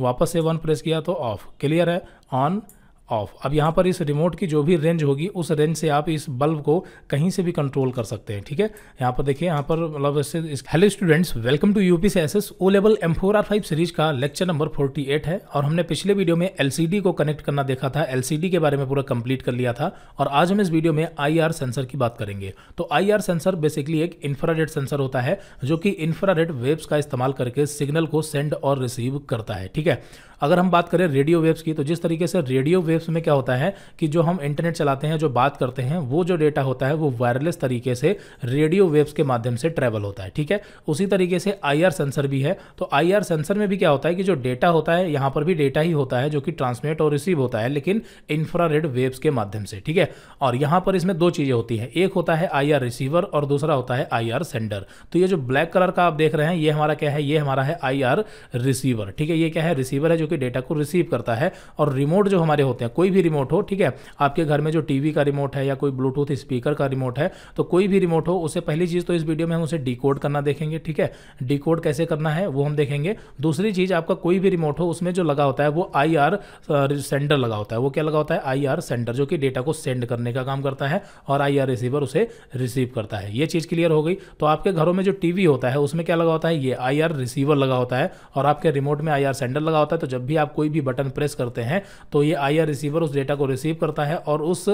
वापस से one press किया तो ऑफ़ क्लियर है? ऑन ऑफ़ अब यहाँ पर इस रिमोट की जो भी रेंज होगी, उस रेंज से आप इस बल्ब को कहीं से भी कंट्रोल कर सकते हैं, ठीक है? यहाँ पर देखिए, यहाँ पर मतलब hello students welcome to UP से S S O level M four R five series का लेक्चर नंबर फोर्टी एट है और हमने पिछले वीडियो में एलसीडी को कनेक्ट करना देखा था। एलसीडी के बारे में पूरा कंप्लीट कर लिया था और आज हम इस वीडियो में आई आर सेंसर की बात करेंगे। तो आई आर सेंसर बेसिकली एक इंफ्रारेड सेंसर होता है, जो कि इंफ्रारेड वेव्स का इस्तेमाल करके सिग्नल को सेंड और रिसीव करता है, ठीक है? अगर हम बात करें रेडियो वेव्स की तो जिस तरीके से रेडियो वेव्स में क्या होता है कि जो हम इंटरनेट चलाते हैं, जो बात करते हैं, वो जो डेटा होता है, वो वायरलेस तरीके से रेडियो वेव्स के माध्यम से ट्रेवल होता है, ठीक है? उसी तरीके से आईआर सेंसर भी है। तो आईआर सेंसर में भी क्या होता है कि जो डेटा होता है, यहाँ पर भी डेटा ही होता है जो कि ट्रांसमिट और रिसीव होता है, लेकिन इंफ्रारेड वेव्स के माध्यम से, ठीक है? और यहाँ पर इसमें दो चीज़ें होती हैं। एक होता है आईआर रिसीवर और दूसरा होता है आईआर सेंडर। तो ये जो ब्लैक कलर का आप देख रहे हैं, ये हमारा क्या है? ये हमारा है आईआर रिसीवर, ठीक है? ये क्या है? रिसीवर है जो कि डेटा को रिसीव करता है और रिमोट जो हमारे होते हैं, कोई भी रिमोट हो, ठीक है? आपके घर में जो टीवी का रिमोट है या कोई ब्लूटूथ स्पीकर का रिमोट है तो कोई भी रिमोट हो उसे पहली चीज़ तो इस वीडियो में हम उसे डिकोड करना देखेंगे, ठीक है? डिकोड कैसे करना है, वो हम देखेंगे। दूसरी चीज़, आपका कोई भी रिमोट हो, उसमें जो लगा होता है, वो आई सेंडर लगा होता है। वो क्या लगा होता है? आई सेंडर जो कि डेटा को सेंड करने का काम करता है और आईआर रिसीवर उसे रिसीव करता है। ये चीज़ क्लियर हो गई। तो आपके घरों में जो टीवी होता है, उसमें क्या लगा होता है? ये आईआर रिसीवर लगा होता है और आपके रिमोट में आई सेंडर लगा होता है तो जब भी आप कोई भी बटन प्रेस करते हैं तो ये आई रिसीवर उस डेटा को रिसीव करता है और उस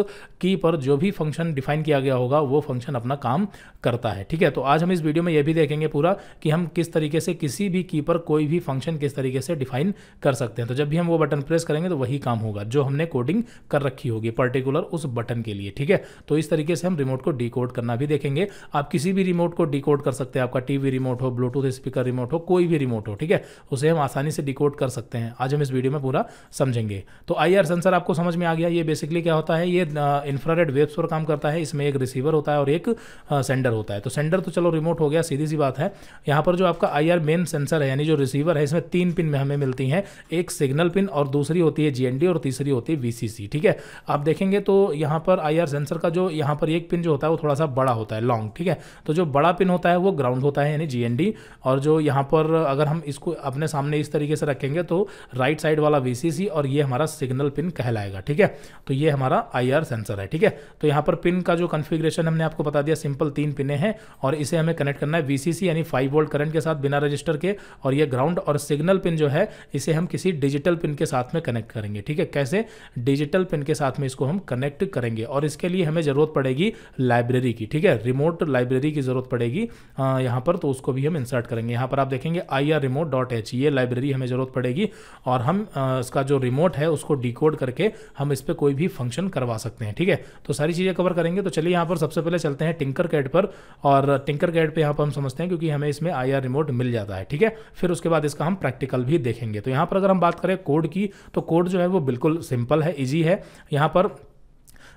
की पर जो भी फ़ंक्शन डिफाइन किया गया होगा, वो फ़ंक्शन अपना काम करता है। ठीक है तो आज हम इस वीडियो में ये भी देखेंगे पूरा कि हम किस तरीके से किसी भी की पर कोई भी फ़ंक्शन किस तरीके से डिफाइन कर सकते हैं। तो जब भी हम वो बटन प्रेस करेंगे तो वही काम होगा, जो हमने कोडिंग कर रखी होगी पर्टिकुलर उस बटन के लिए। ठीक है तो इस तरीके से हम रिमोट को डिकोड करना भी देखेंगे। आप किसी भी रिमोट को डिकोड कर सकते हैं, आपका टीवी रिमोट हो, ब्लूटूथ स्पीकर रिमोट हो, कोई भी रिमोट हो, ठीक है, उसे हम आसानी से डिकोड कर सकते हैं। आज हम इस वीडियो में पूरा समझेंगे। तो आई आर सेंसर आपको समझ में आ गया, ये बेसिकली क्या होता है, ये इंफ्रारेड वेव्स पर काम करता है, इसमें एक रिसीवर होता है और एक सेंडर होता है। तो सेंडर तो चलो रिमोट हो गया सीधी सी बात है। यहाँ पर जो आपका आई आर मेन सेंसर है, यानी जो रिसीवर है, इसमें तीन पिन में हमें मिलती हैं, एक सिग्नल पिन और दूसरी होती है जीएनडी और तीसरी होती है वीसीसी ठीक है? आप देखेंगे तो यहाँ पर आई आर सेंसर का जो, यहाँ पर एक पिन जो होता है, वो थोड़ा सा बड़ा होता है लॉन्ग ठीक है? तो जो बड़ा पिन होता है, वो ग्राउंड होता है, यानी जीएनडी और जो यहाँ पर अगर हम इसको अपने सामने इस तरीके से रखेंगे तो राइट साइड वाला वीसीसी और ये हमारा सिग्नल पिन कहलाएगा, ठीक है? तो ये हमारा आईआर सेंसर है, ठीक है? तो यहाँ पर पिन का जो कन्फिग्रेशन हमने आपको बता दिया, सिंपल तीन पिने हैं और इसे हमें कनेक्ट करना है वीसीसी यानी फाइव वोल्ट करंट के साथ बिना रजिस्टर के और ये ग्राउंड और सिग्नल पिन जो है, इसे हम किसी डिजिटल पिन के साथ में कनेक्ट करेंगे, ठीक है? कैसे? डिजिटल पिन के साथ में इसको हम कनेक्ट करेंगे और इसके लिए हमें ज़रूरत पड़ेगी लाइब्रेरी की, ठीक है? रिमोट लाइब्रेरी की ज़रूरत पड़ेगी यहाँ पर तो उसको भी हम इंसर्ट करेंगे। यहाँ पर आप देखेंगे I R remote dot H ये लाइब्रेरी हमें ज़रूरत पड़ेगी और हम इसका जो रिमोट है, उसको डिकोड करके हम इस पर कोई भी फ़ंक्शन करवा सकते हैं, ठीक है? तो सारी चीज़ें कवर करेंगे तो चलिए यहाँ पर सबसे पहले चलते हैं टिंकर कैड पर और टिंकर कैड पर यहाँ पर हम समझते हैं क्योंकि हमें इसमें आईआर रिमोट मिल जाता है, ठीक है? फिर उसके बाद इसका हम प्रैक्टिकल भी देखेंगे। तो यहाँ पर अगर हम बात करें कोड की तो कोड जो है वो बिल्कुल सिंपल है ईजी है। यहाँ पर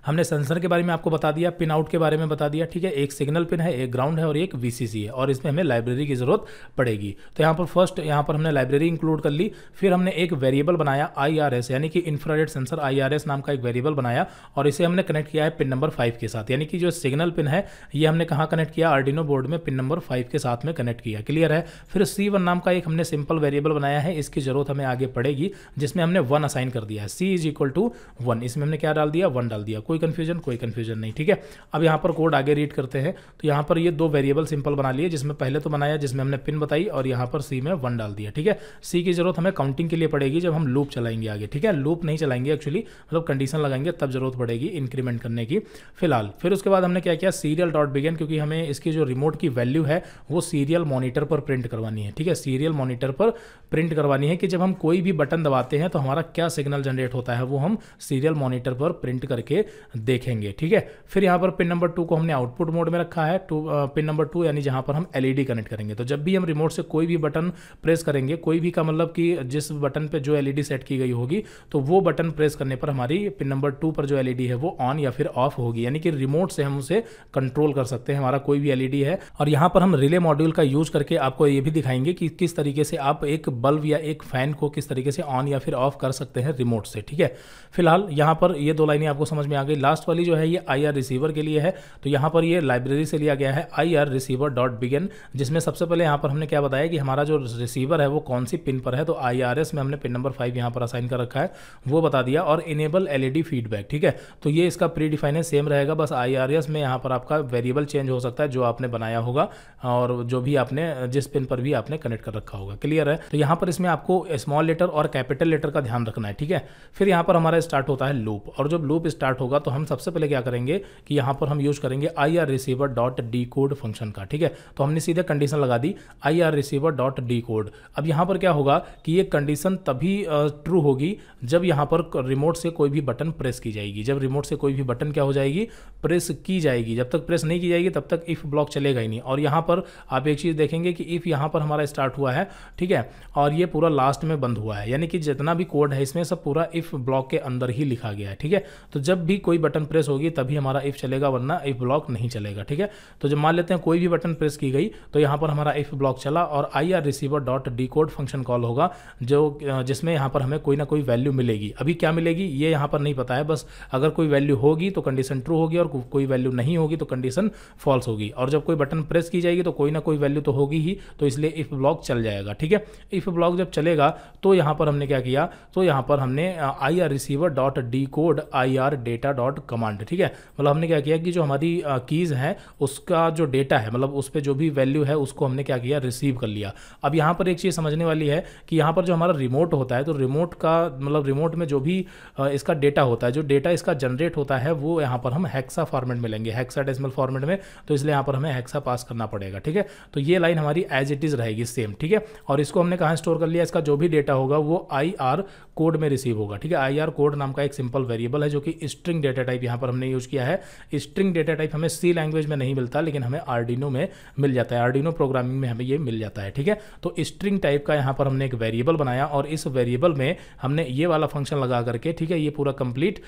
हमने सेंसर के बारे में आपको बता दिया, पिन आउट के बारे में बता दिया, ठीक है? एक सिग्नल पिन है, एक ग्राउंड है और एक वीसीसी है और इसमें हमें लाइब्रेरी की ज़रूरत पड़ेगी। तो यहाँ पर फ़र्स्ट यहाँ पर हमने लाइब्रेरी इंक्लूड कर ली, फिर हमने एक वेरिएबल बनाया आईआरएस यानी कि इंफ्रारेड सेंसर आई नाम का एक वेरिएबल बनाया और इसे हमने कनेक्ट किया है पिन नंबर फाइव के साथ। यानी कि जो सिग्नल पिन है, ये हमने कहाँ कनेक्ट किया? आर्डिनो बोर्ड में पिन नंबर फाइव के साथ में कनेक्ट किया। क्लियर है? फिर सी नाम का एक हमने सिंपल वेरिएबल बनाया है, इसकी ज़रूरत हमें आगे पड़ेगी, जिसमें हमने वन असाइन कर दिया है। C is equal to one इसमें हमने क्या डाल दिया? वन डाल दिया। कोई कोई कंफ्यूजन कन्फ्यूज़न नहीं, ठीक है? अब यहाँ पर कोड आगे रीड करते हैं तो यहाँ पर ये दो वेरिएबल सिंपल बना लिए, जिसमें पहले तो बनाया, जिसमें हमने पिन बताई, और यहाँ पर सी में वन डाल दिया, ठीक है? सी की ज़रूरत हमें काउंटिंग के लिए पड़ेगी जब हम लूप चलाएँगे आगे, ठीक है? लूप नहीं चलाएँगे एक्चुअली मतलब कंडीशन लगाएँगे, तब ज़रूरत पड़ेगी इंक्रीमेंट करने की, फ़िलहाल। फिर उसके बाद हमने क्या किया? सीरियल डॉट बिगेन क्योंकि हमें इसकी जो रिमोट की वैल्यू है, वो सीरियल मॉनिटर पर प्रिंट करवानी है, ठीक है? सीरियल मॉनिटर पर प्रिंट करवानी है कि जब हम कोई भी बटन दबाते हैं तो हमारा क्या सिग्नल जनरेट होता है, वो हम सीरियल मॉनिटर पर प्रिंट करके देखेंगे, ठीक है? फिर यहाँ पर पिन नंबर टू को हमने आउटपुट मोड में रखा है टू पिन नंबर टू यानी जहाँ पर हम एलईडी कनेक्ट करेंगे। तो जब भी हम रिमोट से कोई भी बटन प्रेस करेंगे, कोई भी का मतलब कि जिस बटन पर जो एलईडी सेट की गई होगी तो वो बटन प्रेस करने पर हमारी पिन नंबर टू पर जो एलईडी है, वो ऑन या फिर ऑफ़ होगी। यानी कि रिमोट से हम उसे कंट्रोल कर सकते हैं, हमारा कोई भी एलईडी है। और यहाँ पर हम रिले मॉड्यूल का यूज़ करके आपको ये भी दिखाएँगे कि किस तरीके से आप एक बल्ब या एक फ़ैन को किस तरीके से ऑन या फिर ऑफ़ कर सकते हैं रिमोट से, ठीक है? फ़िलहाल यहाँ पर ये दो लाइनें आपको समझ में आ गई लास्ट वाली जो है ये आईआर रिसीवर के लिए है तो यहाँ पर ये लाइब्रेरी से लिया गया है I R receiver dot begin जिसमें सबसे पहले यहाँ पर हमने क्या बताया कि हमारा जो रिसीवर है वो कौन सी पिन पर है तो आईआरएस में हमने पिन नंबर फाइव यहाँ पर असाइन कर रखा है, वो बता दिया और इनेबल एलईडी फीडबैक ठीक है? तो ये इसका प्री डिफाइनेंस सेम रहेगा, बस आईआरएस में यहाँ पर आपका वेरिएबल चेंज हो सकता है जो आपने बनाया होगा और जो भी आपने, जिस पिन पर भी आपने कनेक्ट कर रखा होगा क्लियर है? तो यहाँ पर इसमें आपको स्मॉल लेटर और कैपिटल लेटर का ध्यान रखना है, ठीक है? फिर यहाँ पर हमारा स्टार्ट होता है लूप और जब लूप स्टार्ट होगा तो हम सबसे पहले क्या करेंगे कि यहाँ पर हम यूज़ करेंगे I R receiver dot decode function का, ठीक है? तो हमने सीधे कंडीशन लगा दी I R receiver dot decode अब यहाँ पर क्या होगा कि ये कंडीशन तभी ट्रू होगी जब यहाँ पर रिमोट से कोई भी बटन प्रेस की जाएगी। जब रिमोट से कोई भी बटन क्या हो जाएगी? प्रेस की जाएगी। जब तक प्रेस नहीं की जाएगी, तब तक इफ़ ब्लॉक चलेगा ही नहीं। और यहाँ पर आप एक चीज़ देखेंगे कि इफ़ यहाँ पर हमारा स्टार्ट हुआ है, ठीक है? और ये पूरा लास्ट में बंद हुआ है। यानी कि जितना भी कोड है, इसमें सब पूरा इफ़ ब्लॉक के अंदर ही लिखा गया है, ठीक है? तो जब भी कोई बटन प्रेस होगी, तभी हमारा इफ़ चलेगा, वरना इफ़ ब्लॉक नहीं चलेगा, ठीक है? तो जब मान लेते हैं कोई भी बटन प्रेस की गई तो यहाँ पर हमारा इफ़ ब्लॉक चला और I R receiver dot decode function call होगा, जो जिसमें यहाँ पर हमें कोई ना कोई वैल्यू मिलेगी। अभी क्या मिलेगी? ये यहाँ पर नहीं पता है, बस अगर कोई वैल्यू होगी तो कंडीशन ट्रू होगी और कोई वैल्यू नहीं होगी तो कंडीशन फॉल्स होगी। और जब कोई बटन प्रेस की जाएगी तो कोई ना कोई वैल्यू तो होगी ही तो इसलिए इफ़ ब्लॉक चल जाएगा, ठीक है? इफ़ ब्लॉक जब चलेगा तो यहाँ पर हमने क्या किया? तो यहाँ पर हमने I R receiver dot decode I R data dot command ठीक है? मतलब हमने क्या किया कि जो हमारी कीज़ हैं, उसका जो डेटा है मतलब उस पर जो भी वैल्यू है, उसको हमने क्या किया? रिसीव कर लिया। अब यहाँ पर एक चीज़ समझने वाली है कि यहाँ पर जो हमारा रिमोट होता है तो रिमोट का मतलब रिमोट में जो भी इसका डेटा होता है, जो डेटा इसका जनरेट होता है, वो यहाँ पर हम हैक्सा फॉर्मेट में लेंगे। हैक्सा डेसिमल फॉर्मेट में तो इसलिए यहाँ पर हमें हैक्सा पास करना पड़ेगा, ठीक है? तो ये लाइन हमारी एज इट इज़ रहेगी सेम ठीक है? और इसको हमने कहाँ स्टोर कर लिया? इसका जो भी डेटा होगा, वो आई आर कोड में रिसीव होगा, ठीक है? आई आर कोड नाम का एक सिंपल वेरिएबल है, जो कि स्ट्रिंग डेटा टाइप यहाँ पर हमने यूज़ किया है। स्ट्रिंग डेटा टाइप हमें सी लैंग्वेज में नहीं मिलता, लेकिन हमें आर्डिनो में मिल जाता है। आर्डिनो प्रोग्रामिंग में हमें ये मिल जाता है, ठीक है? तो स्ट्रिंग टाइप का यहाँ पर हमने एक वेरिएबल बनाया और इस वेरिएबल में हमने ये वाला फ़ंक्शन लगा करके, ठीक है? ये पूरा कंप्लीट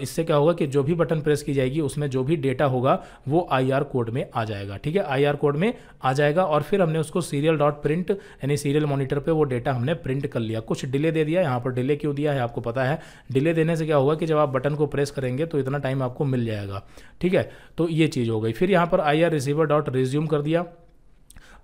इससे क्या होगा कि जो भी बटन प्रेस की जाएगी, उसमें जो भी डेटा होगा, वो IR कोड में आ जाएगा, ठीक है? IR कोड में आ जाएगा और फिर हमने उसको सीरियल डॉट प्रिंट यानी सीरियल मॉनिटर पे वो डेटा हमने प्रिंट कर लिया। कुछ डिले दे दिया, यहाँ पर डिले क्यों दिया है आपको पता है? डिले देने से क्या होगा कि जब आप बटन को प्रेस करेंगे तो इतना टाइम आपको मिल जाएगा। ठीक है? तो ये चीज़ हो गई। फिर यहाँ पर I R receiver dot resume कर दिया।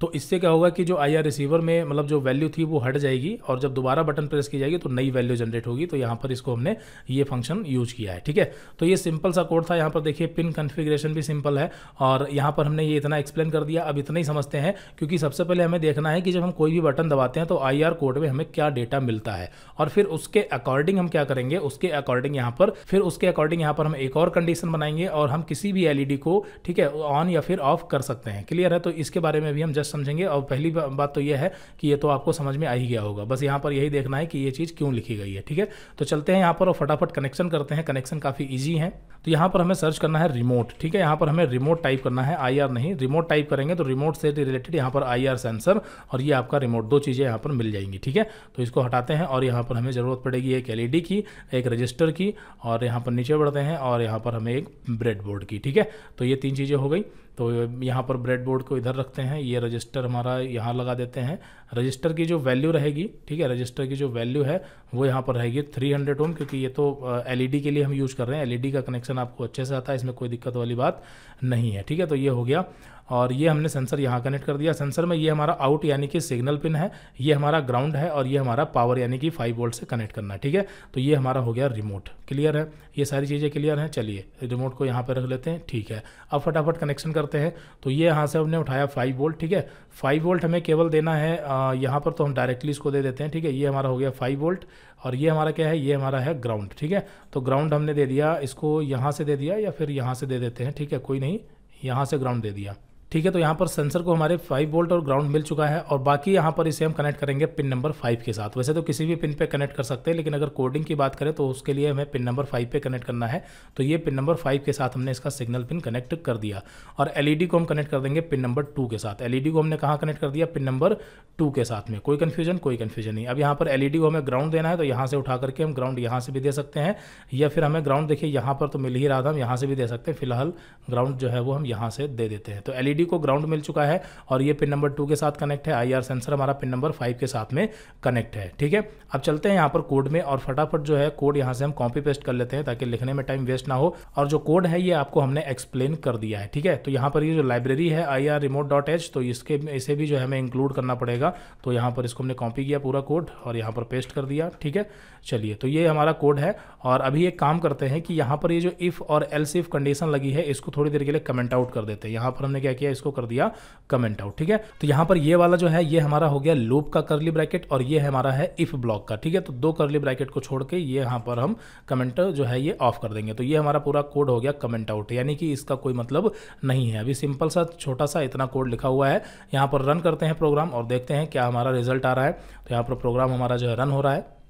तो इससे क्या होगा कि जो आई आर रिसीवर में मतलब जो वैल्यू थी वो हट जाएगी और जब दोबारा बटन प्रेस की जाएगी तो नई वैल्यू जनरेट होगी तो यहाँ पर इसको हमने ये फ़ंक्शन यूज़ किया है, ठीक है? तो ये सिंपल सा कोड था, यहाँ पर देखिए पिन कन्फिग्रेशन भी सिंपल है और यहाँ पर हमने ये इतना एक्सप्लेन कर दिया, अब इतना ही समझते हैं, क्योंकि सबसे पहले हमें देखना है कि जब हम कोई भी बटन दबाते हैं तो आईआर कोड में हमें क्या डेटा मिलता है और फिर उसके अकॉर्डिंग हम क्या करेंगे, उसके अकॉर्डिंग यहाँ पर, फिर उसके अकॉर्डिंग यहाँ पर हम एक और कंडीशन बनाएँगे और हम किसी भी एलईडी को, ठीक है ऑन या फिर ऑफ़ कर सकते हैं क्लियर है? तो इसके बारे में भी हम जस्ट समझेंगे। और पहली बात तो यह है कि ये तो आपको समझ में आ ही गया होगा। बस यहाँ पर यही देखना है कि ये चीज़ क्यों लिखी गई है, ठीक है? तो चलते हैं यहाँ पर और फटाफट कनेक्शन करते हैं। कनेक्शन काफ़ी ईजी है। तो यहाँ पर हमें सर्च करना है रिमोट ठीक है? यहाँ पर हमें रिमोट टाइप करना है आईआर नहीं। रिमोट टाइप करेंगे तो रिमोट से रिलेटेड यहाँ पर आईआर सेंसर और ये आपका रिमोट दो चीज़ें यहाँ पर मिल जाएँगी, ठीक है? तो इसको हटाते हैं और यहाँ पर हमें ज़रूरत पड़ेगी एक एलईडी की, एक रजिस्टर की और यहाँ पर नीचे बढ़ते हैं और यहाँ पर हमें एक ब्रेड बोर्ड की, ठीक है? तो ये तीन चीज़ें हो गई। तो यहाँ पर ब्रेड बोर्ड को इधर रखते हैं, ये रजिस्टर हमारा यहाँ लगा देते हैं। रजिस्टर की जो वैल्यू रहेगी, ठीक है रजिस्टर की जो वैल्यू है, वो यहाँ पर रहेगी 300 हंड्रेड ओम क्योंकि ये तो एलईडी के लिए हम यूज़ कर रहे हैं। एलईडी का कनेक्शन आपको अच्छे से आता है, इसमें कोई दिक्कत वाली बात नहीं है, ठीक है? तो ये हो गया। और ये हमने सेंसर यहाँ कनेक्ट कर दिया। सेंसर में ये हमारा आउट यानी कि सिग्नल पिन है, ये हमारा ग्राउंड है और ये हमारा पावर यानी कि फाइव वोल्ट से कनेक्ट करना है ठीक है? तो ये हमारा हो गया रिमोट क्लियर है? ये सारी चीज़ें क्लियर हैं, चलिए रिमोट को यहाँ पर रख लेते हैं, ठीक है। अब फटाफट कनेक्शन करते हैं। तो ये यहाँ से हमने उठाया फाइव वोल्ट ठीक है? फाइव वोल्ट हमें केवल देना है यहाँ पर तो हम डायरेक्टली इसको दे देते हैं, ठीक है? ये हमारा हो गया फाइव वोल्ट और ये हमारा क्या है? ये हमारा है ग्राउंड ठीक है? तो ग्राउंड हमने दे दिया, इसको यहाँ से दे दिया या फिर यहाँ से दे देते हैं, ठीक है? कोई नहीं, यहाँ से ग्राउंड दे दिया। ठीक है तो यहाँ पर सेंसर को हमारे 5 वोल्ट और ग्राउंड मिल चुका है और बाकी यहाँ पर इसे हम कनेक्ट करेंगे पिन नंबर 5 के साथ। वैसे तो किसी भी पिन पे कनेक्ट कर सकते हैं, लेकिन अगर कोडिंग की बात करें तो उसके लिए हमें पिन नंबर 5 पे कनेक्ट करना है। तो ये पिन नंबर 5 के साथ हमने इसका सिग्नल पिन कनेक्ट कर दिया और एलईडी को हम कनेक्ट कर देंगे पिन नंबर टू के साथ। एलईडी को हमने कहाँ कनेक्ट कर दिया? पिन नंबर टू के साथ में। कोई कन्फ्यूज़न कोई कन्फ्यूज़न नहीं। अब यहाँ पर एलईडी को हमें ग्राउंड देना है तो यहाँ से उठा करके हम ग्राउंड यहाँ से भी दे सकते हैं, या फिर हमें ग्राउंड देखिए, यहाँ पर तो मिल ही रहा था, हम यहाँ से भी दे सकते हैं। फ़िलहाल ग्राउंड जो है वो हम यहाँ से दे देते हैं। तो एल एलईडी को ग्राउंड मिल चुका है और ये पिन नंबर टू के साथ कनेक्ट है, आईआर सेंसर हमारा पिन नंबर फाइव के साथ में कनेक्ट है, ठीक है? अब चलते हैं यहाँ पर कोड में और फटाफट जो है कोड यहाँ से हम कॉपी पेस्ट कर लेते हैं ताकि लिखने में टाइम वेस्ट ना हो और जो कोड है ये आपको हमने एक्सप्लेन कर दिया है, ठीक है? तो यहाँ पर ये जो लाइब्रेरी है I R remote dot H तो इसके, इसे भी जो है हमें इंक्लूड करना पड़ेगा। तो यहाँ पर इसको हमने कॉपी किया पूरा कोड और यहाँ पर पेस्ट कर दिया, ठीक है? चलिए तो ये हमारा कोड है और अभी एक काम करते हैं कि यहाँ पर ये जो इफ़ और एल्स इफ़ कंडीशन लगी है, इसको थोड़ी देर के लिए कमेंट आउट कर देते हैं। यहाँ पर हमने क्या किया इसको कर दिया कमेंट आउट ठीक है? तो यहाँ पर ये वाला जो है, ये हमारा हो गया लूप का करली ब्रैकेट और ये हमारा है इफ़ ब्लॉक का, ठीक है? तो दो करली ब्रैकेट को छोड़ के ये यहाँ पर हम कमेंट जो है, ये ऑफ़ कर देंगे। तो ये हमारा पूरा कोड हो गया कमेंट आउट यानी कि इसका कोई मतलब नहीं है। अभी सिंपल सा, छोटा सा इतना कोड लिखा हुआ है। यहाँ पर रन करते हैं प्रोग्राम और देखते हैं क्या हमारा रिज़ल्ट आ रहा है। तो यहाँ पर प्रोग्राम हमारा जो है रन हो रहा है।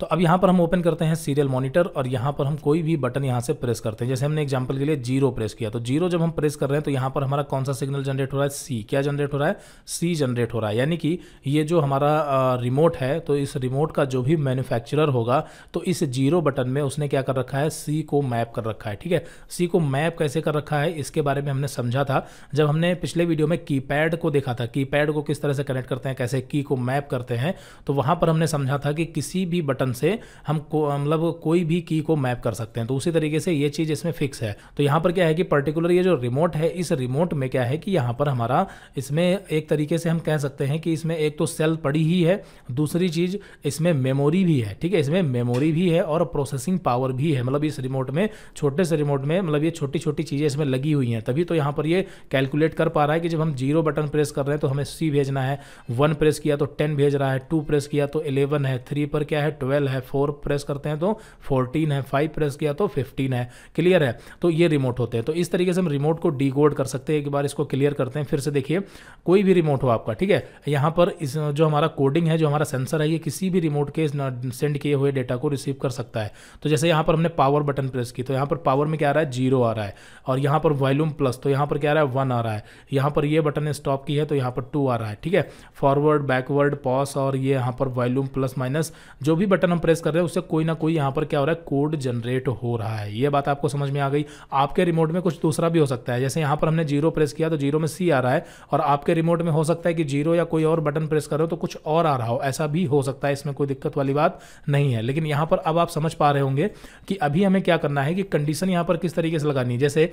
तो अब यहाँ पर हम ओपन करते हैं सीरियल मॉनिटर और यहाँ पर हम कोई भी बटन यहाँ से प्रेस करते हैं। जैसे हमने एग्ज़ाम्पल के लिए ज़ीरो प्रेस किया तो ज़ीरो जब हम प्रेस कर रहे हैं तो यहाँ पर हमारा कौन सा सिग्नल जनरेट हो रहा है? सी क्या जनरेट हो रहा है? सी जनरेट हो रहा है। यानी कि ये जो हमारा रिमोट है तो इस रिमोट का जो भी मैन्युफैक्चरर होगा तो इस ज़ीरो बटन में उसने क्या कर रखा है? सी को मैप कर रखा है, ठीक है? सी को मैप कैसे कर रखा है? इसके बारे में हमने समझा था। जब हमने पिछले वीडियो में कीपैड को देखा था कीपैड को किस तरह से कनेक्ट करते हैं, कैसे की को मैप करते हैं तो वहाँ पर हमने समझा था कि किसी भी बटन से हम को मतलब कोई भी की को मैप कर सकते हैं। तो उसी तरीके से ये चीज़ इसमें फिक्स है। तो यहाँ पर क्या है कि पर्टिकुलर ये जो रिमोट है, इस रिमोट में क्या है कि यहाँ पर हमारा इसमें एक तरीके से हम कह सकते हैं कि इसमें एक तो सेल पड़ी ही है, दूसरी चीज़ इसमें मेमोरी भी है, ठीक है? इसमें मेमोरी भी है और प्रोसेसिंग पावर भी है। मतलब इस रिमोट में, छोटे से रिमोट में मतलब ये छोटी छोटी चीज़ें इसमें लगी हुई हैं। तभी तो यहाँ पर ये कैलकुलेट कर पा रहा है कि जब हम ज़ीरो बटन प्रेस कर रहे हैं तो हमें सी भेजना है वन प्रेस किया तो टेन भेज रहा है टू प्रेस किया तो इलेवन है थ्री पर क्या है ट्वेल्व है, फोर प्रेस करते हैं तो 14 है, फाइव प्रेस किया तो 15 है, क्लियर है। तो ये रिमोट होते हैं। तो इस तरीके से हम रिमोट को डीकोड कर सकते हैं। एक बार इसको क्लियर करते हैं, फिर से देखिए, कोई भी रिमोट हो आपका, ठीक है? यहाँ पर इस, जो हमारा कोडिंग है, जो हमारा सेंसर है, ये किसी भी रिमोट के सेंड किए हुए डेटा को रिसीव कर सकता है। तो जैसे यहाँ पर हमने पावर बटन प्रेस की तो यहाँ पर पावर में क्या आ रहा है? ज़ीरो आ रहा है। और यहाँ पर वॉल्यूम प्लस तो यहाँ पर क्या आ रहा है? वन आ रहा है। यहाँ पर ये बटन स्टॉप की है तो यहाँ पर टू आ रहा है, ठीक है? फॉरवर्ड बैकवर्ड पॉस और ये यहाँ पर वॉल्यूम प्लस माइनस जो भी बटन हम प्रेस कर रहे हैं, उससे कोई ना कोई यहाँ पर क्या हो रहा है, कोड जनरेट हो रहा है। ये बात आपको समझ में आ गई। आपके रिमोट में कुछ दूसरा भी हो सकता है। जैसे यहाँ पर हमने ज़ीरो प्रेस किया तो ज़ीरो में सी आ रहा है और आपके रिमोट में हो सकता है कि ज़ीरो या कोई और बटन प्रेस करो तो कुछ और आ रहा हो। ऐसा भी हो सकता है, इसमें कोई दिक्कत वाली बात नहीं है। लेकिन यहाँ पर अब आप समझ पा रहे होंगे कि अभी हमें क्या करना है कि कंडीशन यहाँ पर किस तरीके से लगानी है। जैसे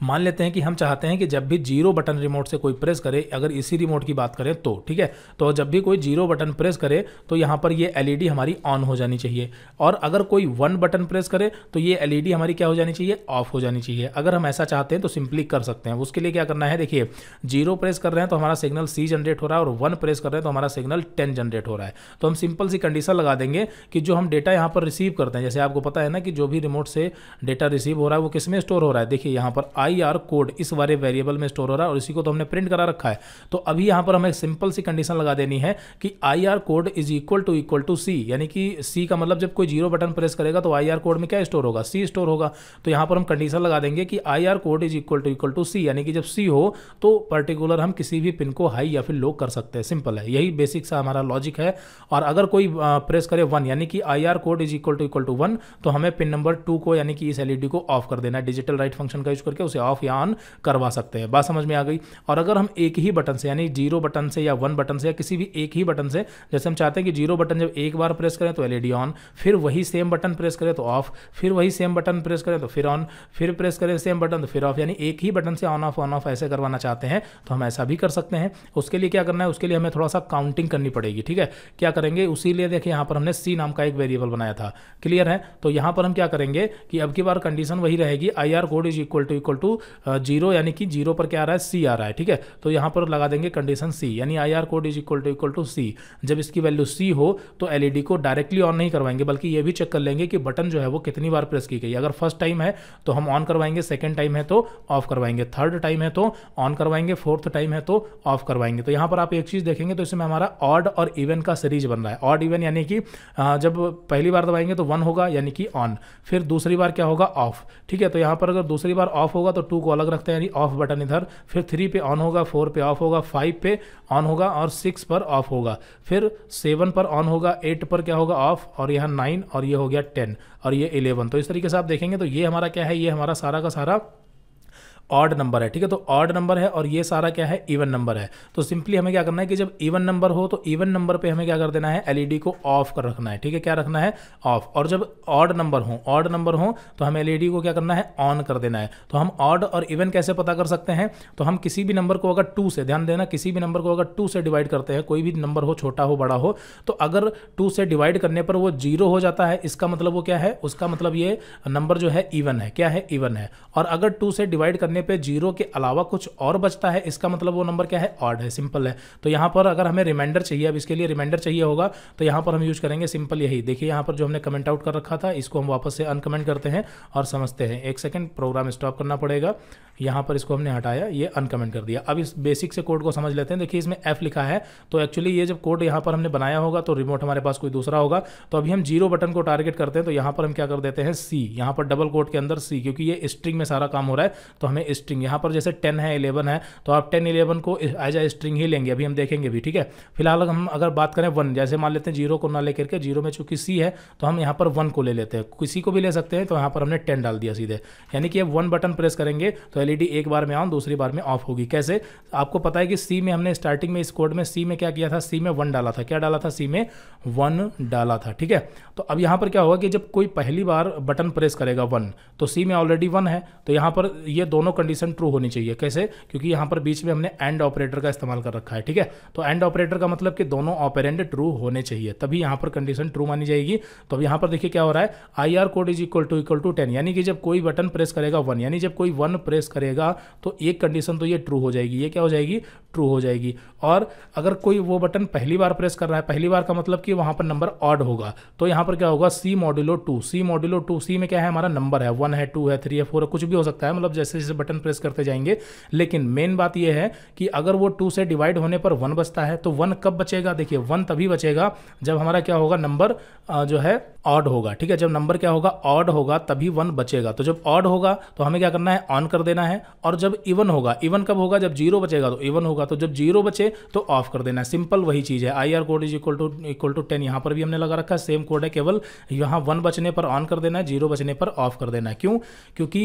मान लेते हैं कि हम चाहते हैं कि जब भी ज़ीरो बटन रिमोट से कोई प्रेस करे, अगर इसी रिमोट की बात करें तो ठीक है? तो जब भी कोई ज़ीरो बटन प्रेस करे तो यहाँ पर ये एलईडी हमारी ऑन हो जानी चाहिए। और अगर कोई वन बटन प्रेस करे तो ये एलईडी हमारी क्या हो जानी चाहिए? ऑफ़ हो जानी चाहिए। अगर हम ऐसा चाहते हैं तो सिंपली कर सकते हैं। उसके लिए क्या करना है? देखिए, ज़ीरो प्रेस कर रहे हैं तो हमारा सिग्नल सी जनरेट हो रहा है, और वन प्रेस कर रहे हैं तो हमारा सिग्नल टेन जनरेट हो रहा है। तो हम सिंपल सी कंडीशन लगा देंगे कि जो हम डेटा यहाँ पर रिसीव करते हैं। जैसे आपको पता है ना कि जो भी रिमोट से डेटा रिसीव हो रहा है, वो किसमें स्टोर हो रहा है? देखिए, यहाँ पर आई आर कोड इस वाले वेरिएबल में स्टोर हो रहा है और इसी को तो हमने प्रिंट करा रखा है। तो अभी यहाँ पर हमें सिंपल सी कंडीशन लगा देनी है कि I R code is equal to equal to C, यानी कि सी का मतलब जब कोई ज़ीरो बटन प्रेस करेगा तो आई आर कोड में क्या स्टोर होगा? सी स्टोर होगा। तो यहाँ पर हम कंडीशन लगा देंगे कि I R code is equal to equal to C, यानी कि जब सी हो तो पर्टिकुलर हम किसी भी पिन को हाई या फिर लो कर सकते हैं। सिंपल है। यही बेसिक सा हमारा लॉजिक है। और अगर कोई प्रेस करे वन, यानी कि I R code is equal to equal to one तो हमें पिन नंबर टू को, यानी कि इस एलईडी को ऑफ़ कर देना है। डिजिटल राइट फ़ंक्शन का यूज़ करके उसे ऑफ़ या ऑन करवा सकते हैं। बात समझ में आ गई? और अगर हम एक ही बटन से, यानी ज़ीरो बटन से या वन बटन से या किसी भी एक ही बटन से, जैसे हम चाहते हैं कि ज़ीरो बटन जब एक बार प्रेस करें तो एलईडी ऑन फिर वही सेम बटन प्रेस करें तो ऑफ़ फिर वही सेम बटन प्रेस करें तो फिर ऑन फिर प्रेस करें सेम बटन तो फिर ऑफ़ यानी एक ही बटन से ऑन ऑफ़ ऑन ऑफ़ ऐसे करवाना चाहते हैं तो हम ऐसा भी कर सकते हैं। उसके लिए क्या करना है? उसके लिए हमें थोड़ा सा काउंटिंग करनी पड़ेगी, ठीक है? क्या करेंगे? उसी लिए देखिए, यहाँ पर हमने सी नाम का एक वेरिएबल बनाया था। क्लियर है? तो यहाँ पर हम क्या करेंगे कि अब की बार कंडीशन वही रहेगी I R code is equal to equal to zero यानी कि ज़ीरो पर क्या आ रहा है? सी आ रहा है, ठीक है? तो यहाँ पर लगा देंगे कंडीशन सी यानी I R code is equal to equal to C जब इसकी वैल्यू सी हो तो एलईडी को डायरेक्टली ऑन नहीं करवाएँगे, बल्कि ये भी चेक कर लेंगे कि बटन जो है वो कितनी बार प्रेस की गई अगर फ़र्स्ट टाइम है तो हम ऑन करवाएँगे सेकेंड टाइम है तो ऑफ़ करवाएँगे। थर्ड टाइम है तो ऑन करवाएँगे फोर्थ टाइम है तो ऑफ़ करवाएँगे। तो यहाँ पर आप एक चीज़ देखेंगे तो इसमें हमारा ऑड और इवन का सीरीज़ बन रहा है। ऑड इवन यानी कि जब पहली बार दबाएँगे तो वन होगा, यानी कि ऑन फिर दूसरी बार क्या होगा? ऑफ़ ठीक है तो यहाँ पर अगर दूसरी बार ऑफ़ होगा तो टू को अलग रखते हैं, यानी ऑफ़ बटन इधर, फिर थ्री पे ऑन होगा फोर पे ऑफ़ होगा फाइव पे ऑन होगा और सिक्स पर ऑफ़ होगा। फिर सेवन पर ऑन होगा एट पर क्या होगा ऑफ़ और यहाँ नाइन और ये हो गया टेन और ये इलेवन तो इस तरीके से आप देखेंगे तो ये हमारा क्या है? ये हमारा सारा का सारा ऑड नंबर है, ठीक है? तो ऑड नंबर है और ये सारा क्या है? इवन नंबर है। तो सिंपली हमें क्या करना है कि जब इवन नंबर हो तो इवन नंबर पे हमें क्या कर देना है? एलईडी को ऑफ़ कर रखना है, ठीक है? क्या रखना है? ऑफ़ और जब ऑड नंबर हो ऑड नंबर हो तो हमें एलईडी को क्या करना है? ऑन कर देना है। तो हम ऑड और इवन कैसे पता कर सकते हैं? तो हम किसी भी नंबर को अगर टू से, ध्यान देना, किसी भी नंबर को अगर टू से डिवाइड करते हैं, कोई भी नंबर हो, छोटा हो, बड़ा हो तो अगर टू से डिवाइड करने पर वो ज़ीरो हो जाता है, इसका मतलब वो क्या है? उसका मतलब ये नंबर जो है इवन है। क्या है? इवन है। और अगर टू से डिवाइड करने पर ज़ीरो के अलावा कुछ और बचता है, इसका मतलब वो नंबर क्या है? ऑड है, सिंपल है। तो यहाँ पर अगर हमें रिमाइंडर चाहिए, अब इसके लिए रिमाइंडर चाहिए होगा तो यहाँ पर हम यूज़ करेंगे सिंपल यही। देखिए, यहाँ पर जो हमने कमेंट आउट कर रखा था, इसको हम वापस से अनकमेंट करते हैं और समझते हैं। एक सेकेंड प्रोग्राम स्टॉप करना पड़ेगा। यहाँ पर इसको हमने हटाया, ये अनकमेंट कर दिया। अब इस बेसिक से कोड को समझ लेते हैं। देखिए, इसमें एफ़ लिखा है तो एक्चुअली ये जब कोड यहाँ पर हमने बनाया होगा तो रिमोट हमारे पास कोई दूसरा होगा। तो अभी हम ज़ीरो बटन को टारगेट करते हैं तो यहाँ पर हम क्या कर देते हैं? सी यहाँ पर डबल कोड के अंदर सी क्योंकि ये स्ट्रिंग में सारा काम हो रहा है तो हमें स्ट्रिंग यहाँ पर जैसे टेन है इलेवन है तो आप टेन इलेवन को एज ए स्ट्रिंग ही लेंगे। अभी हम देखेंगे भी, ठीक है? फ़िलहाल हम अगर बात करें वन जैसे मान लेते हैं ज़ीरो को ना लेकर के ज़ीरो में चूँकि सी है तो हम यहाँ पर वन को ले लेते हैं। किसी को भी ले सकते हैं तो यहाँ पर हमने टेन डाल दिया सीधे। यानी कि वन बटन प्रेस करेंगे तो एलईडी एक बार में ऑन दूसरी बार में ऑफ़ होगी। कैसे? आपको पता है कि सी में हमने स्टार्टिंग में इस कोड में सी में क्या किया था? सी में वन डाला था। क्या डाला था? सी में वन डाला था, ठीक है? तो अब यहाँ पर क्या होगा कि जब कोई पहली बार बटन प्रेस करेगा वन तो सी में ऑलरेडी वन है। तो यहाँ पर ये दोनों कंडीशन ट्रू होनी चाहिए। कैसे? क्योंकि यहाँ पर बीच में हमने एंड ऑपरेटर का इस्तेमाल कर रखा है, ठीक है? तो एंड ऑपरेटर का मतलब कि दोनों ऑपरेंड ट्रू होने चाहिए। तभी यहाँ पर कंडीशन ट्रू मानी जाएगी। तो अब यहाँ पर देखिए क्या हो रहा है। I R code is equal to equal to ten यानी कि जब कोई बटन प्रेस करेगा वन यानी जब कोई वन प्रेस करेगा तो एक कंडीशन तो ये ट्रू हो जाएगी। ये क्या हो जाएगी? ट्रू हो जाएगी। और अगर कोई वो बटन पहली बार प्रेस कर रहा है, पहली बार का मतलब कि वहाँ पर नंबर ऑड होगा तो यहाँ पर क्या होगा? C modulo two C modulo two C में क्या है? हमारा नंबर है। वन है टू है थ्री है फोर है, कुछ भी हो सकता है। मतलब जैसे जैसे बटन प्रेस करते जाएँगे। लेकिन मेन बात यह है कि अगर वो टू से डिवाइड होने पर वन बचता है तो वन कब बचेगा? देखिए वन तभी बचेगा जब हमारा क्या होगा? नंबर जो है ऑड होगा। ठीक है, जब नंबर क्या होगा? ऑड होगा, तभी वन बचेगा। तो जब ऑड होगा तो हमें क्या करना है? ऑन कर देना है। और जब इवन होगा इवन कब होगा? जब ज़ीरो बचेगा तो इवन होगा। तो जब ज़ीरो बचे तो ऑफ़ कर देना है। सिंपल वही चीज़ है। I R code is equal to equal to ten यहाँ पर भी हमने लगा रखा है। सेम कोड है, केवल यहाँ वन बचने पर ऑन कर देना है ज़ीरो बचने पर ऑफ़ कर देना है। क्यों? क्योंकि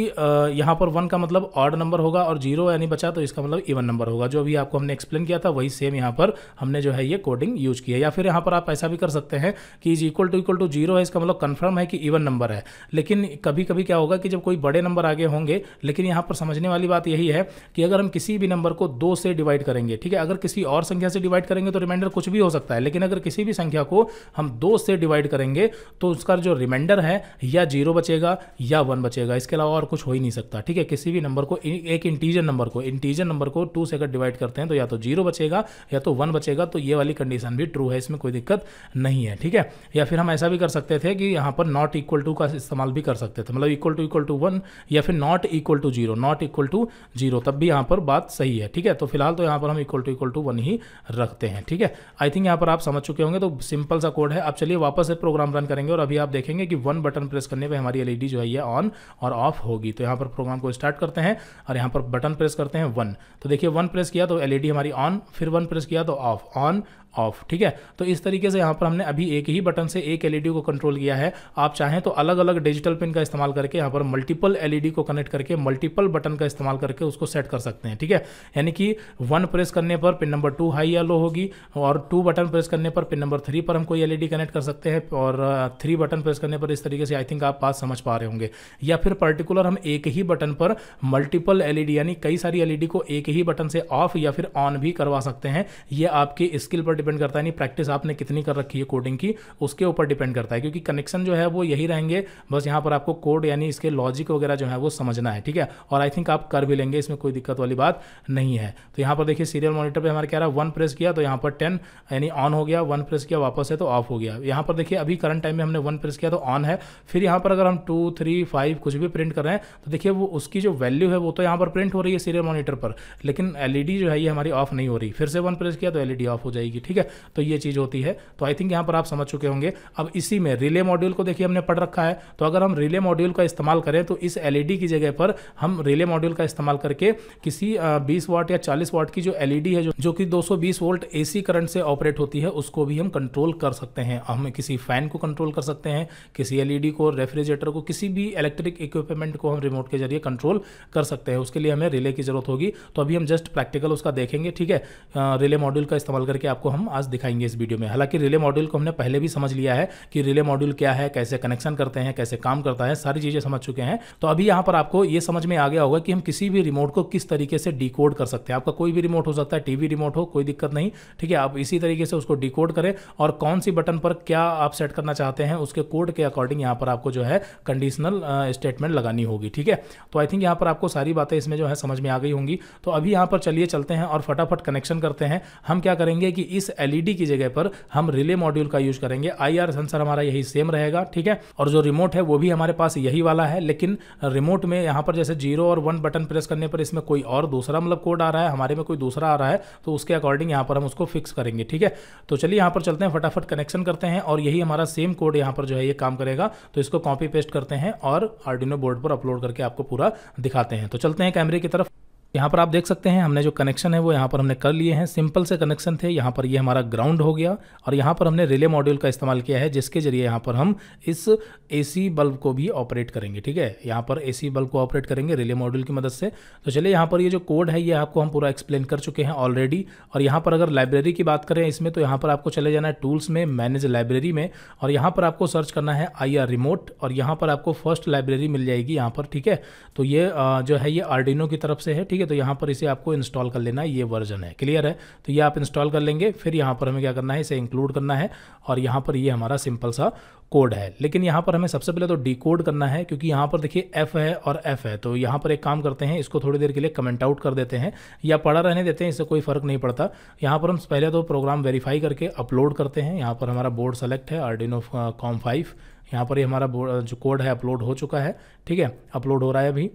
यहाँ पर वन का मतलब ऑड नंबर होगा और ज़ीरो यानी बचा तो इसका मतलब इवन नंबर होगा। जो अभी आपको हमने एक्सप्लेन किया था, वही सेम यहाँ पर हमने जो है ये कोडिंग यूज़ किया या फिर यहाँ पर आप ऐसा भी कर सकते हैं कि is equal to equal to zero है, इसका मतलब कन्फर्म है कि इवन नंबर है। लेकिन कभी कभी क्या होगा कि जब कोई बड़े नंबर आगे होंगे, लेकिन यहाँ पर समझने वाली बात यही है कि अगर हम किसी भी नंबर को दो से डिवाइड करेंगे, ठीक है? अगर किसी और संख्या से डिवाइड करेंगे तो रिमाइंडर कुछ भी हो सकता है। लेकिन अगर किसी भी संख्या को हम दो से डिवाइड करेंगे तो उसका जो रिमाइंडर है, या ज़ीरो बचेगा या वन बचेगा। इसके अलावा और कुछ हो ही नहीं सकता, ठीक है? किसी भी नंबर को एक इंटीजर नंबर को इंटीजर नंबर को टू से अगर डिवाइड करते हैं तो या तो ज़ीरो बचेगा, या तो वन बचेगा तो ये वाली कंडीशन भी ट्रू है, इसमें कोई दिक्कत नहीं है, ठीक है? या फिर हम ऐसा भी कर सकते थे कि यहाँ पर नॉट इक्वल टू का इस्तेमाल भी कर सकते थे मतलब equal to equal to one या फिर not equal to zero not equal to zero तब भी यहाँ पर बात सही है, ठीक है? तो फ़िलहाल तो यहाँ पर हम equal to equal to one ही रखते हैं, ठीक है? आई थिंक यहाँ पर आप समझ चुके होंगे तो सिंपल सा कोड है। आप चलिए वापस से प्रोग्राम रन करेंगे, और अभी आप देखेंगे कि वन बटन प्रेस करने पर हमारी एलईडी जो है, ये ऑन और ऑफ़ होगी। तो यहाँ पर प्रोग्राम को स्टार्ट करते हैं। और यहाँ पर बटन प्रेस करते हैं वन तो देखिए वन प्रेस किया तो एलईडी हमारी ऑन फिर वन प्रेस किया तो ऑफ़ ऑन ऑफ़ ठीक है? तो इस तरीके से यहाँ पर हमने अभी एक ही बटन से एक एलईडी को कंट्रोल किया है। आप चाहें तो अलग अलग डिजिटल पिन का इस्तेमाल करके यहाँ पर मल्टीपल एलईडी को कनेक्ट करके मल्टीपल बटन का इस्तेमाल करके उसको सेट कर सकते हैं, ठीक है? यानी कि वन प्रेस करने पर पिन नंबर टू हाई या लो होगी और टू बटन प्रेस करने पर पिन नंबर थ्री पर हम कोई एलईडी कनेक्ट कर सकते हैं और थ्री बटन प्रेस करने पर इस तरीके से आई थिंक आप बात समझ पा रहे होंगे। या फिर पर्टिकुलर हम एक ही बटन पर मल्टीपल एलईडी यानी कई सारी एलईडी को एक ही बटन से ऑफ़ या फिर ऑन भी करवा सकते हैं। यह आपकी स्किल पर डिपेंड करता है प्रैक्टिस प्रैक्टिस आपने कितनी कर रखी है कोडिंग की, उसके ऊपर डिपेंड करता है, क्योंकि कनेक्शन जो है वो यही रहेंगे, बस यहाँ पर आपको कोड यानी इसके लॉजिक वगैरह जो है वो समझना है, ठीक है? और आई थिंक आप कर भी लेंगे, इसमें कोई दिक्कत वाली बात नहीं है। तो यहाँ पर देखिए सीरियल मॉनिटर पर हमारे क्या रहा वन प्रेस किया तो यहाँ पर टेन यानी ऑन हो गया वन प्रेस किया, वापस है तो ऑफ़ हो गया। यहाँ पर देखिए, अभी करंट टाइम में हमने वन प्रेस किया तो ऑन है। फिर यहाँ पर अगर हम टू थ्री फाइव कुछ भी प्रिंट कर रहे हैं तो देखिए, वो उसकी जो वैल्यू है, वो तो यहाँ पर प्रिंट हो रही है सीरियल मॉनिटर पर, लेकिन एलईडी जो है, ये हमारी ऑफ़ नहीं हो रही। फिर से वन प्रेस किया तो एलईडी ऑफ़ हो जाएगी, ठीक ठीक है? तो ये चीज़ होती है। तो आई थिंक यहाँ पर आप समझ चुके होंगे। अब इसी में रिले मॉड्यूल को देखिए, हमने पढ़ रखा है। तो अगर हम रिले मॉड्यूल का इस्तेमाल करें तो इस एलईडी की जगह पर हम रिले मॉड्यूल का इस्तेमाल करके किसी बीस वाट या चालीस वाट की जो एलईडी है, जो कि 220 वोल्ट एसी करंट से ऑपरेट होती है, उसको भी हम कंट्रोल कर सकते हैं। हम किसी फ़ैन को कंट्रोल कर सकते हैं, किसी एलईडी को रेफ्रिजरेटर को, किसी भी इलेक्ट्रिक इक्विपमेंट को हम रिमोट के ज़रिए कंट्रोल कर सकते हैं। उसके लिए हमें रिले की ज़रूरत होगी। तो अभी हम जस्ट प्रैक्टिकल उसका देखेंगे, ठीक है? रिले मॉड्यूल का इस्तेमाल करके आपको हम आज दिखाएँगे इस वीडियो में। हालाँकि रिले मॉड्यूल को हमने पहले भी समझ लिया है कि रिले मॉड्यूल क्या है, कैसे कनेक्शन करते हैं, कैसे काम करता है, सारी चीज़ें समझ चुके हैं। तो अभी यहाँ पर आपको ये समझ में आ गया होगा कि हम किसी भी रिमोट को किस तरीके से डिकोड कर सकते हैं। आपका कोई भी रिमोट हो सकता है टीवी रिमोट हो, कोई दिक्कत नहीं, ठीक है? आप इसी तरीके से उसको डिकोड करें और कौन सी बटन पर क्या आप सेट करना चाहते हैं, उसके कोड के अकॉर्डिंग यहाँ पर आपको जो है कंडीशनल स्टेटमेंट लगानी होगी, ठीक है? तो आई थिंक यहाँ पर आपको सारी बातें इसमें जो है समझ में आ गई होंगी। तो अभी यहाँ पर चलिए चलते हैं और फटाफट कनेक्शन करते हैं। हम क्या करेंगे कि इस एलईडी की जगह पर हम रिले मॉड्यूल का यूज़ करेंगे। आईआर सेंसर हमारा यही सेम रहेगा, ठीक है? और जो रिमोट है, वो भी हमारे पास यही वाला है, लेकिन रिमोट में यहाँ पर जैसे ज़ीरो और वन बटन प्रेस करने पर इसमें कोई और दूसरा मतलब कोड आ रहा है, हमारे में कोई दूसरा आ रहा है तो उसके अकॉर्डिंग यहाँ पर हम उसको फिक्स करेंगे, ठीक है? तो चलिए यहाँ पर चलते हैं, फटाफट कनेक्शन करते हैं, और यही हमारा सेम कोड यहाँ पर जो है ये काम करेगा। तो इसको कॉपी पेस्ट करते हैं और आर्डिनो बोर्ड पर अपलोड करके आपको पूरा दिखाते हैं। तो चलते हैं कैमरे की तरफ़। यहाँ पर आप देख सकते हैं हमने जो कनेक्शन है वो यहाँ पर हमने कर लिए हैं सिंपल से कनेक्शन थे यहाँ पर ये यह हमारा ग्राउंड हो गया और यहाँ पर हमने रिले मॉड्यूल का इस्तेमाल किया है जिसके ज़रिए यहाँ पर हम इस एसी बल्ब को भी ऑपरेट करेंगे ठीक है यहाँ पर एसी बल्ब को ऑपरेट करेंगे रिले मॉड्यूल की मदद से तो चलिए यहाँ पर ये जो कोड है ये आपको हम पूरा एक्सप्लेन कर चुके हैं ऑलरेडी और यहाँ पर अगर लाइब्रेरी की बात करें इसमें तो यहाँ पर आपको चले जाना है टूल्स में मैनेज लाइब्रेरी में और यहाँ पर आपको सर्च करना है आईआर रिमोट और यहाँ पर आपको फ़र्स्ट लाइब्रेरी मिल जाएगी यहाँ पर ठीक है तो ये जो है ये आर्डिनो की तरफ़ से है ठीक है तो यहाँ पर इसे आपको इंस्टॉल कर लेना है, ये वर्जन है। क्लियर है? तो ये आप इंस्टॉल कर लेंगे, फिर यहाँ पर हमें क्या करना है, इसे इंक्लूड करना है, और यहाँ पर ये हमारा सिंपल सा कोड है। लेकिन यहाँ पर हमें सबसे पहले तो डी करना है, क्योंकि यहाँ पर देखिए एफ़ है और एफ़ है तो यहाँ पर एक काम करते हैं, इसको थोड़ी देर के लिए कमेंट आउट कर देते हैं, या पढ़ा रहने देते हैं, इससे कोई फ़र्क नहीं पड़ता। यहाँ पर हम पहले तो प्रोग्राम वेरीफाई करके अपलोड करते हैं, यहाँ पर हमारा बोर्ड सेलेक्ट है आर्डिनो कॉम फाइव यहाँ पर ये हमारा जो कोड है अपलोड हो चुका है, ठीक है? अपलोड हो रहा है अभी।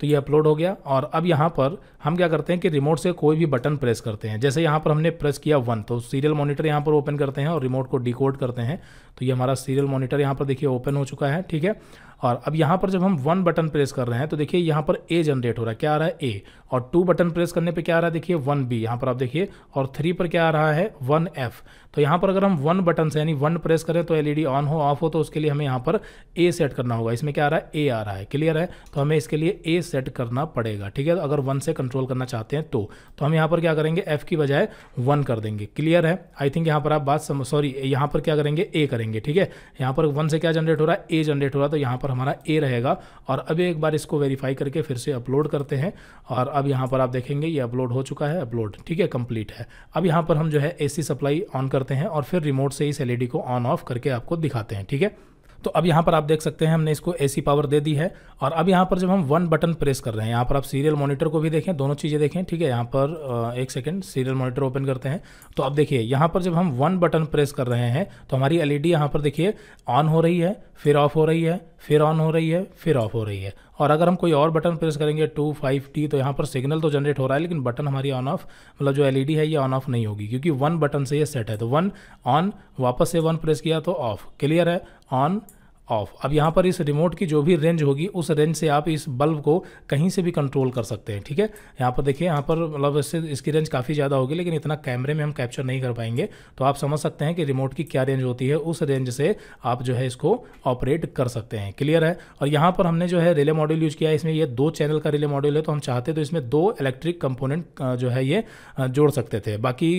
तो ये अपलोड हो गया और अब यहाँ पर हम क्या करते हैं कि रिमोट से कोई भी बटन प्रेस करते हैं। जैसे यहाँ पर हमने प्रेस किया वन तो सीरियल मॉनिटर यहाँ पर ओपन करते हैं और रिमोट को डिकोड करते हैं। तो ये हमारा सीरियल मॉनिटर यहाँ पर देखिए ओपन हो चुका है, ठीक है? और अब यहाँ पर जब हम वन बटन प्रेस कर रहे हैं तो देखिए यहाँ पर ए जनरेट हो रहा है। क्या आ रहा है ए और टू बटन प्रेस करने पे क्या आ रहा है? देखिए वन बी यहाँ पर आप देखिए, और थ्री पर क्या आ रहा है? वन एफ़ तो यहाँ पर अगर हम वन बटन से यानी वन प्रेस करें तो एलईडी ऑन हो ऑफ़ हो तो उसके लिए हमें यहाँ पर ए सेट करना होगा। इसमें क्या आ रहा है? ए आ रहा है। क्लियर है? तो हमें इसके लिए ए सेट करना पड़ेगा, ठीक है? अगर वन से कंट्रोल करना चाहते हैं तो। तो हम यहाँ पर क्या करेंगे? एफ़ की बजाय वन कर देंगे। क्लियर है? आई थिंक यहाँ पर आप बात सॉरी यहाँ पर क्या करेंगे? ए करेंगे, ठीक है? यहाँ पर वन से क्या जनरेट हो रहा है? ए जनरेट हो रहा है तो यहाँ पर हमारा ए रहेगा। और अब एक बार इसको वेरीफाई करके फिर से अपलोड करते हैं। और अब यहाँ पर आप देखेंगे, ये अपलोड हो चुका है अपलोड ठीक है? कंप्लीट है। अब यहाँ पर हम जो है एसी सप्लाई ऑन करते हैं और फिर रिमोट से इस एलईडी को ऑन ऑफ़ करके आपको दिखाते हैं, ठीक है? तो अब यहाँ पर आप देख सकते हैं हमने इसको एसी पावर दे दी है और अब यहाँ पर जब हम वन बटन प्रेस कर रहे हैं, यहाँ पर आप सीरियल मॉनिटर को भी देखें, दोनों चीज़ें देखें, ठीक है, यहाँ पर एक सेकेंड सीरियल मॉनिटर ओपन करते हैं। तो अब देखिए, यहाँ पर जब हम वन बटन प्रेस कर रहे हैं तो हमारी एलईडी यहाँ पर देखिए ऑन हो रही है, फिर ऑफ़ हो रही है, फिर ऑन हो रही है, फिर ऑफ़ हो रही है। और अगर हम कोई और बटन प्रेस करेंगे टू, फाइव, टी तो यहाँ पर सिग्नल तो जनरेट हो रहा है, लेकिन बटन हमारी ऑन ऑफ़ मतलब जो एलईडी है, ये ऑन ऑफ़ नहीं होगी, क्योंकि वन बटन से ये सेट है। तो वन ऑन वापस से वन प्रेस किया तो ऑफ़ क्लियर है? ऑन ऑफ़ अब यहाँ पर इस रिमोट की जो भी रेंज होगी, उस रेंज से आप इस बल्ब को कहीं से भी कंट्रोल कर सकते हैं, ठीक है? यहाँ पर देखिए, यहाँ पर मतलब इससे, इसकी रेंज काफ़ी ज़्यादा होगी, लेकिन इतना कैमरे में हम कैप्चर नहीं कर पाएँगे। तो आप समझ सकते हैं कि रिमोट की क्या रेंज होती है, उस रेंज से आप जो है इसको ऑपरेट कर सकते हैं। क्लियर है? और यहाँ पर हमने जो है रिले मॉड्यूल यूज़ किया है, इसमें ये दो चैनल का रिले मॉड्यूल है तो हम चाहते तो इसमें दो इलेक्ट्रिक कंपोनेंट जो है ये जोड़ सकते थे। बाकी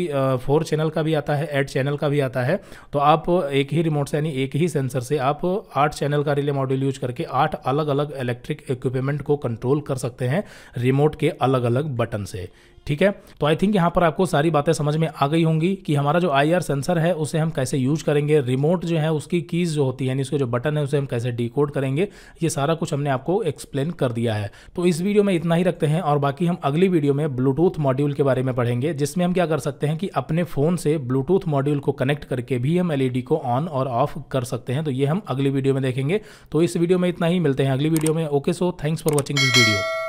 फोर चैनल का भी आता है एड चैनल का भी आता है। तो आप एक ही रिमोट से यानी एक ही सेंसर से आप आठ चैनल का रिले मॉड्यूल यूज़ करके आठ अलग अलग इलेक्ट्रिक इक्विपमेंट को कंट्रोल कर सकते हैं रिमोट के अलग अलग बटन से। ठीक है? तो आई थिंक यहाँ पर आपको सारी बातें समझ में आ गई होंगी कि हमारा जो आईआर सेंसर है, उसे हम कैसे यूज़ करेंगे रिमोट जो है, उसकी कीज जो होती है, यानी उसके जो बटन है, उसे हम कैसे डिकोड करेंगे, ये सारा कुछ हमने आपको एक्सप्लेन कर दिया है। तो इस वीडियो में इतना ही रखते हैं और बाकी हम अगली वीडियो में ब्लूटूथ मॉड्यूल के बारे में पढ़ेंगे, जिसमें हम क्या कर सकते हैं कि अपने फ़ोन से ब्लूटूथ मॉड्यूल को कनेक्ट करके भी हम एलईडी को ऑन और ऑफ़ कर सकते हैं। तो ये हम अगली वीडियो में देखेंगे। तो इस वीडियो में इतना ही, मिलते हैं अगली वीडियो में। Okay so thanks for watching this video